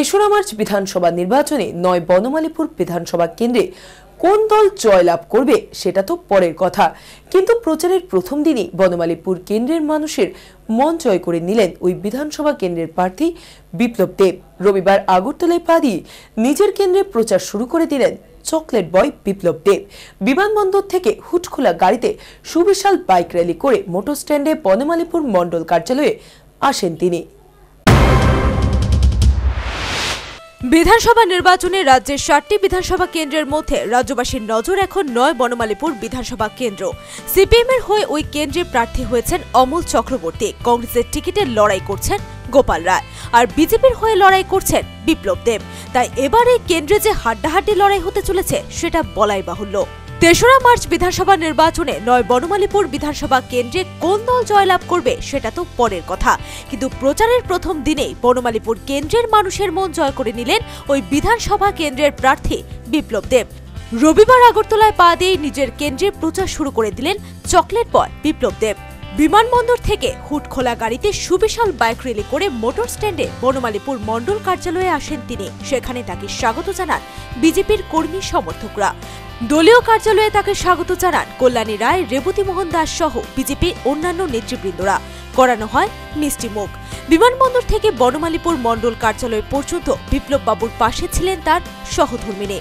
তেসরা মার্চ বিধানসভা নির্বাচনে নয় বনমালীপুর বিধানসভা কেন্দ্রে কোন দল জয়লাভ করবে সেটা তো পরের কথা। কিন্তু প্রচারের প্রথম দিনই বনমালীপুর কেন্দ্রের মানুষের মন জয় করে নিলেন ওই বিধানসভা কেন্দ্রের প্রার্থী বিপ্লব দেব। রবিবার আগরতলায় পা দিয়ে নিজের কেন্দ্রে প্রচার শুরু করে দিলেন চকলেট বয় বিপ্লব দেব। বিমানবন্দর থেকে হুটখোলা গাড়িতে সুবিশাল বাইক র্যালি করে মোটর স্ট্যান্ডে বনমালীপুর মণ্ডল কার্যালয়ে আসেন তিনি। বিধানসভা নির্বাচনে রাজ্যের ষাটটি বিধানসভা কেন্দ্রের মধ্যে রাজ্যবাসীর নজর এখন নয় বনমালীপুর বিধানসভা কেন্দ্র। সিপিএম এর হয়ে ওই কেন্দ্রে প্রার্থী হয়েছেন অমল চক্রবর্তী। কংগ্রেসের টিকিটে লড়াই করছেন গোপাল রায়। আর বিজেপির হয়ে লড়াই করছেন বিপ্লব দেব। তাই এবার এই কেন্দ্রে যে হাড্ডাহাড্ডি লড়াই হতে চলেছে, সেটা বলাই বাহুল্য। তেসরা মার্চ বিধানসভা নির্বাচনে নয় বনমালীপুর বিধানসভা কেন্দ্রে কোন দল জয়লাভ করবে সেটা তো পরের কথা। কিন্তু প্রচারের প্রথম দিনেই বনমালীপুর কেন্দ্রের মানুষের মন জয় করে নিলেন ওই বিধানসভা কেন্দ্রের প্রার্থী বিপ্লব দেব। রবিবার আগরতলায় পা দিয়ে নিজের কেন্দ্রে প্রচার শুরু করে দিলেন চকলেট বয় বিপ্লব দেব। বিমানবন্দর থেকে হুট খোলা গাড়িতে সুবিশাল বাইক র্যালি করে মোটর স্ট্যান্ডে বনমালীপুর মণ্ডল কার্যালয়ে আসেন তিনি। সেখানে তাকে স্বাগত জানান বিজেপির কর্মী সমর্থকরা। দলীয় কার্যালয়ে তাকে স্বাগত জানান কল্যাণী রায়, রেবতী মোহন দাস সহ বিজেপির অন্যান্য নেতৃবৃন্দরা। করানো হয় মিষ্টি মুখ। বিমানবন্দর থেকে বনমালীপুর মণ্ডল কার্যালয় পর্যন্ত বিপ্লব বাবুর পাশে ছিলেন তার সহধর্মিনী।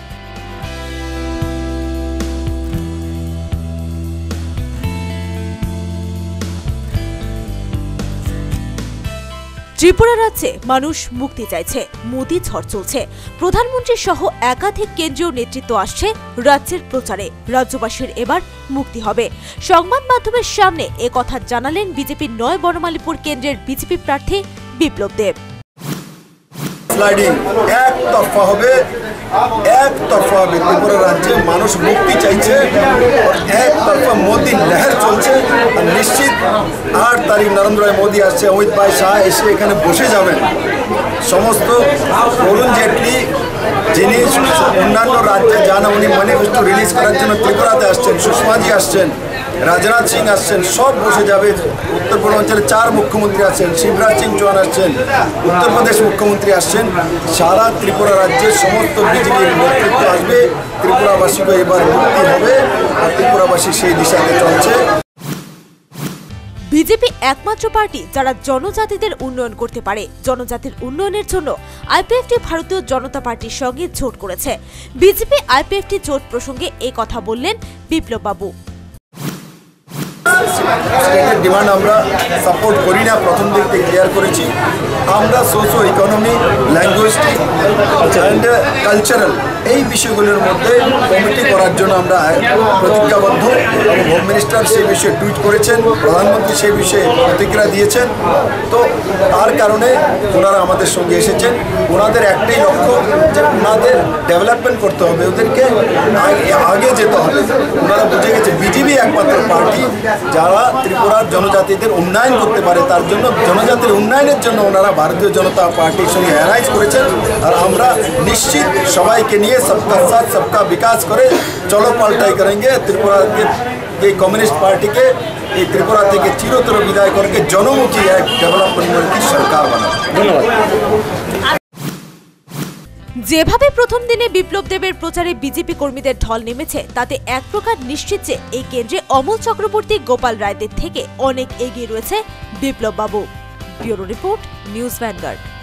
ত্রিপুরা রাজ্যে মানুষ মুক্তি চাইছে, মোদি ঝড় চলছে। প্রধানমন্ত্রী সহ একাধিক কেন্দ্রীয় নেতৃত্ব আসছে রাজ্যের প্রচারে। রাজ্যবাসীর এবার মুক্তি হবে। সংবাদ মাধ্যমের সামনে এ কথা জানালেন বিজেপির নয় বনমালীপুর কেন্দ্রের বিজেপি প্রার্থী বিপ্লব দেব। একতরফা হবে মানুষ মুক্তি চাইছে একতরফা মোদি লহর চলছে। নিশ্চিত আট তারিখ নরেন্দ্র ভাই মোদি আসছে, অমিত ভাই শাহ এসে এখানে বসে যাবেন। সমস্ত অরুণ জেটলি, যিনি অন্যান্য রাজ্যে যান, উনি ম্যানিফেস্টো রিলিজ করার জন্য ত্রিপুরাতে আসছেন, সুষমাজি আসছেন, রাজনাথ সিং আসছেন, সব বসে যাবে। উত্তর পূর্বাঞ্চলে চার মুখ্যমন্ত্রী আসছেন, শিবরাজ সিং চৌহান আসছেন উত্তরপ্রদেশ মুখ্যমন্ত্রী আসছেন। সারা ত্রিপুরা রাজ্যের সমস্ত বিজেপির নেতৃত্ব আসবে। ত্রিপুরাবাসীকে এবার মুক্তি হবে, আর ত্রিপুরাবাসী সেই দিশাতে চলছে। বিজেপি একমাত্র পার্টি যারা জনজাতিদের উন্নয়ন করতে পারে। জনজাতির উন্নয়নের জন্য আইপিএফটি ভারতীয় জনতা পার্টির সঙ্গে জোট করেছে। বিজেপি আইপিএফটি জোট প্রসঙ্গে এই কথা বললেন বিপ্লব বাবু। ডিমান্ড আমরা সাপোর্ট করি না, প্রথম দিক থেকে ক্লিয়ার করেছি। আমরা socio economy linguistic and cultural এই বিষয়গুলোর মধ্যে কমিটি করার জন্য আমরা প্রতিজ্ঞাবদ্ধ এবং হোম মিনিস্টার সেই বিষয়ে টুইট করেছেন, প্রধানমন্ত্রী সেই বিষয়ে প্রতিক্রিয়া দিয়েছেন। তো তার কারণে ওনারা আমাদের সঙ্গে এসেছেন। ওনাদের একটাই লক্ষ্য যে ওনাদের ডেভেলপমেন্ট করতে হবে, ওদেরকে আগে- যেতে হবে। ওনারা বুঝে গেছে, বিজেপি একমাত্র পার্টি যারা ত্রিপুরার জনজাতিদের উন্নয়ন করতে পারে, তার জন্য জনজাতির উন্নয়নের জন্য ওনারা ভারতীয় জনতা পার্টির সঙ্গে অ্যালাইজ করেছেন। আর আমরা নিশ্চিত সবাইকে নিয়ে সবকা সাথ সবকা বিকাশ করে চলো পাল্টাই করেंगे ত্রিপুরাকে এই কমিউনিস্ট পার্টিকে এই ত্রিপুরা থেকে চিরতর বিদায় করে জনমুখী এক ডেভেলপমেন্ট সরকার বানাবে ধন্যবাদ যেভাবে প্রথম দিনে বিপ্লব দেবের প্রচারে বিজেপি কর্মীদের ঢল নেমেছে তাতে এক প্রকার নিশ্চিত যে এই কেন্দ্রে অমল চক্রবর্তী গোপাল রায়দের থেকে অনেক এগিয়ে রয়েছে বিপ্লব বাবু ব্যুরো রিপোর্ট নিউজ ভ্যানগার্ড।